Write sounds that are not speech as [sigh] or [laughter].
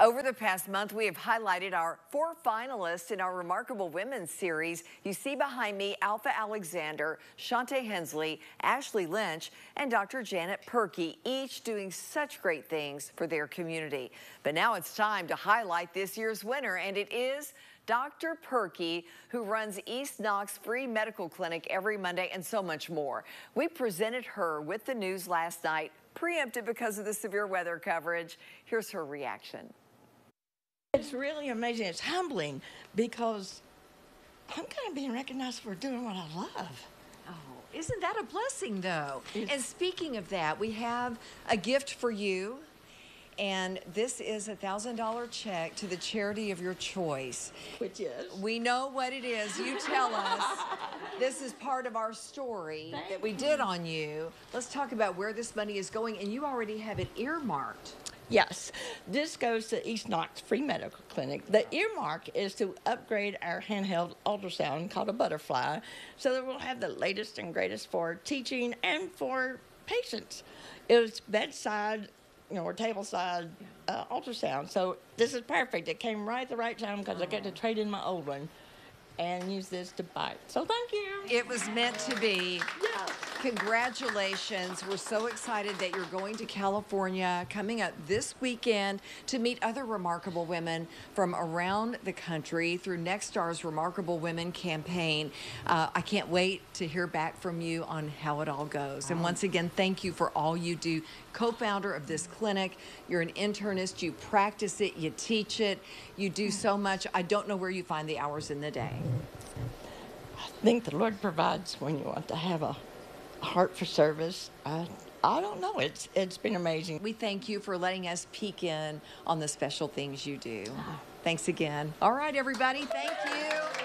Over the past month, we have highlighted our four finalists in our Remarkable Women series. You see behind me Alpha Alexander, Shantae Hensley, Ashley Lynch, and Dr. Janet Purkey, each doing such great things for their community. But now it's time to highlight this year's winner, and it is Dr. Purkey, who runs East Knox Free Medical Clinic every Monday and so much more. We presented her with the news last night, preempted because of the severe weather coverage. Here's her reaction. It's really amazing. It's humbling because I'm kind of being recognized for doing what I love. Oh, isn't that a blessing, though? It's and speaking of that, we have a gift for you. And this is a thousand dollar check to the charity of your choice. Which is? We know what it is. You tell us. [laughs] this is part of our story Thank that we did on you. Let's talk about where this money is going, and you already have it earmarked. Yes, this goes to East Knox Free Medical Clinic. The earmark is to upgrade our handheld ultrasound called a butterfly so that we'll have the latest and greatest for teaching and for patients. It was bedside, you know, or tableside uh, ultrasound. So this is perfect. It came right at the right time because I get to trade in my old one and use this to bite. So thank you. It was meant to be. Yeah. Congratulations. We're so excited that you're going to California coming up this weekend to meet other remarkable women from around the country through Nexstar's Remarkable Women campaign. Uh, I can't wait to hear back from you on how it all goes. And once again, thank you for all you do. Co founder of this clinic, you're an internist, you practice it, you teach it, you do so much. I don't know where you find the hours in the day. I think the Lord provides when you want to have a heart for service. I, I don't know. It's it's been amazing. We thank you for letting us peek in on the special things you do. Ah. Thanks again. All right, everybody. Thank you.